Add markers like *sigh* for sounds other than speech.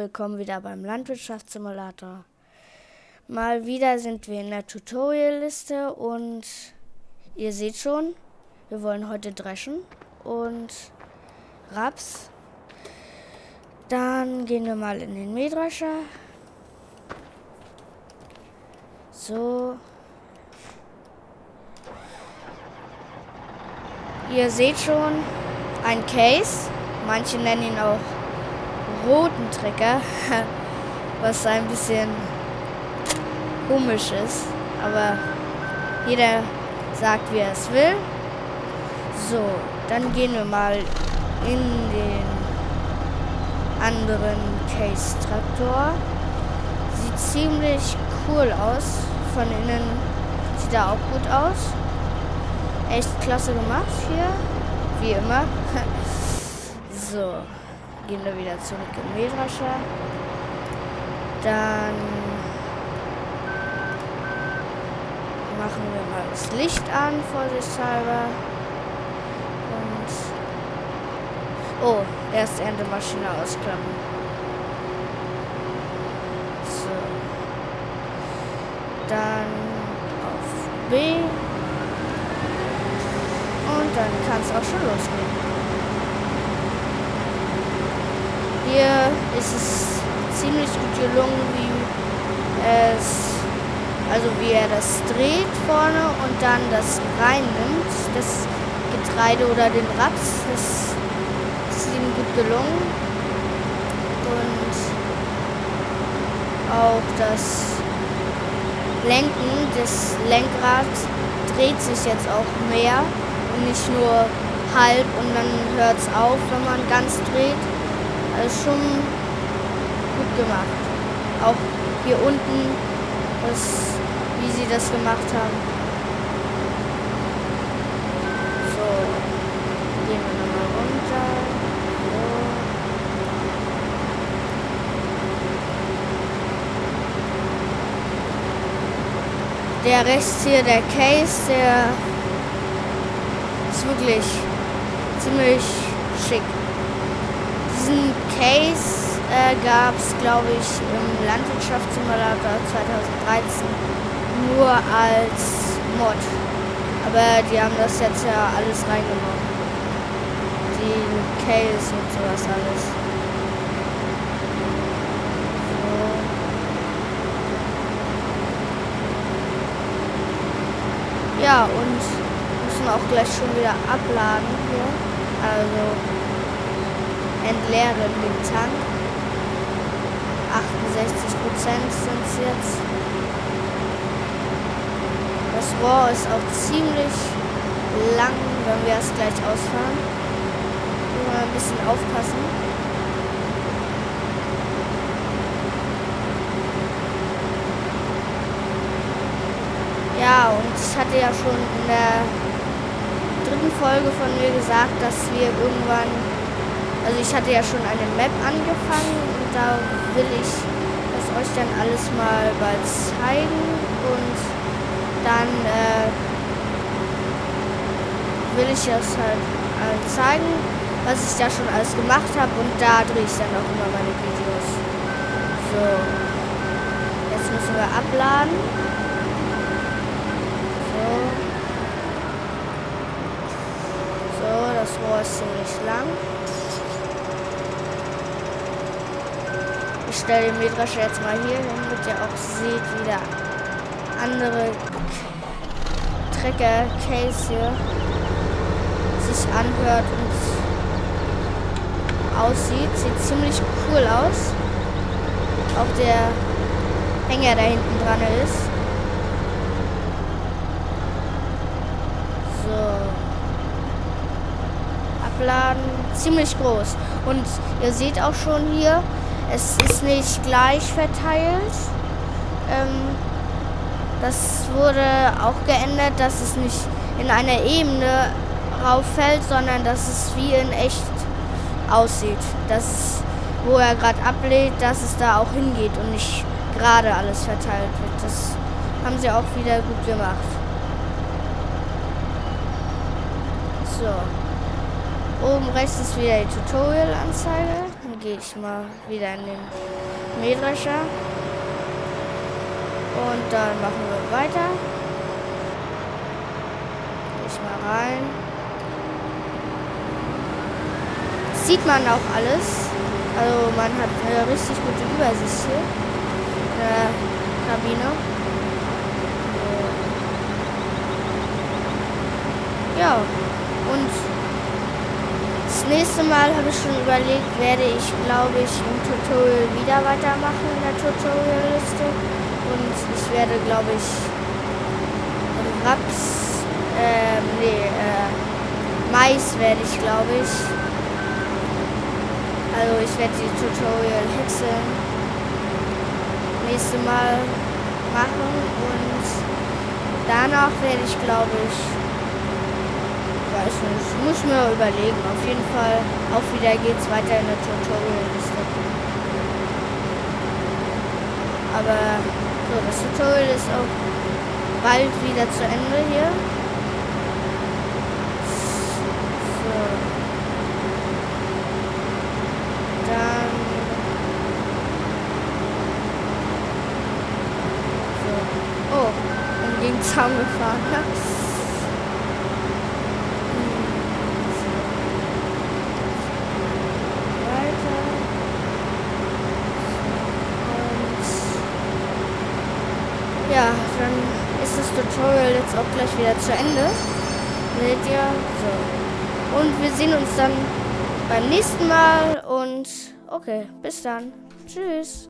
willkommen wieder beim Landwirtschaftssimulator. Mal wieder sind wir in der Tutorial-Liste und ihr seht schon, wir wollen heute dreschen und Raps. Dann gehen wir mal in den Mähdrescher. So. Ihr seht schon, ein Case. Manche nennen ihn auch roten Trecker, was ein bisschen komisch ist, aber jeder sagt, wie er es will. So, dann gehen wir mal in den anderen Case Traktor. Sieht ziemlich cool aus. Von innen sieht er auch gut aus. Echt klasse gemacht hier. Wie immer. *laughs* so gehen wir wieder zurück im Mähdrescher. Dann machen wir mal das Licht an, vorsichtshalber. Und oh, erst Erntemaschine ausklappen. So. Dann auf B. Und dann kann es auch schon losgehen. Hier ist es ziemlich gut gelungen, wie es, also wie er das dreht vorne und dann das reinnimmt, das Getreide oder den Raps. Das ist ihm gut gelungen. Und auch das Lenken, das Lenkrad dreht sich jetzt auch mehr und nicht nur halb und dann hört es auf, wenn man ganz dreht. Also schon gut gemacht. Auch hier unten, das, wie sie das gemacht haben. So, gehen wir nochmal runter. So. Der rechts hier, der Case, der ist wirklich ziemlich schick Case äh, gab es, glaube ich, im Landwirtschaftssimulator 2013 nur als Mod. Aber die haben das jetzt ja alles reingenommen. Die Case und sowas alles. Ja, und müssen auch gleich schon wieder abladen hier. Also entleeren den Tank. 68 Prozent sind es jetzt. Das Rohr ist auch ziemlich lang, wenn wir es gleich ausfahren. Wir ein bisschen aufpassen. Ja, und ich hatte ja schon in der dritten Folge von mir gesagt, dass wir irgendwann also ich hatte ja schon eine Map angefangen und da will ich das euch dann alles mal bald zeigen und dann äh, will ich das halt äh, zeigen, was ich da schon alles gemacht habe und da drehe ich dann auch immer meine Videos. So, jetzt müssen wir abladen. So. So, das Rohr ist ziemlich lang. Ich stelle den Mähdrescher jetzt mal hier hin, damit ihr auch seht, wie der andere Trecker-Case hier sich anhört und aussieht. Sieht ziemlich cool aus. Auch der Hänger da hinten dran ist. So. Abladen. Ziemlich groß. Und ihr seht auch schon hier, es ist nicht gleich verteilt. Ähm, das wurde auch geändert, dass es nicht in einer Ebene rauffällt, sondern dass es wie in echt aussieht. Dass wo er gerade ablehnt, dass es da auch hingeht und nicht gerade alles verteilt wird. Das haben sie auch wieder gut gemacht. So. Oben rechts ist wieder die Tutorial-Anzeige. Gehe ich mal wieder in den Mähdrescher. Und dann machen wir weiter. Gehe ich mal rein. Sieht man auch alles. Also man hat eine richtig gute Übersicht hier der Kabine. Ja, und nächste Mal habe ich schon überlegt, werde ich, glaube ich, im Tutorial wieder weitermachen in der Tutorial-Liste. Und ich werde, glaube ich, Raps, ähm, nee, äh, Mais werde ich, glaube ich. Also ich werde die Tutorial Hexe nächste Mal machen und danach werde ich, glaube ich, weiß nicht, muss mir überlegen. Auf jeden Fall, auch wieder geht's weiter in der Tutorial-Liste. Aber so, das Tutorial ist auch bald wieder zu Ende hier. So. Dann. So. Oh, und gegen Zaun gefahren. Ja. Ja, dann ist das Tutorial jetzt auch gleich wieder zu Ende. Seht ihr? So. Und wir sehen uns dann beim nächsten Mal und okay, bis dann. Tschüss.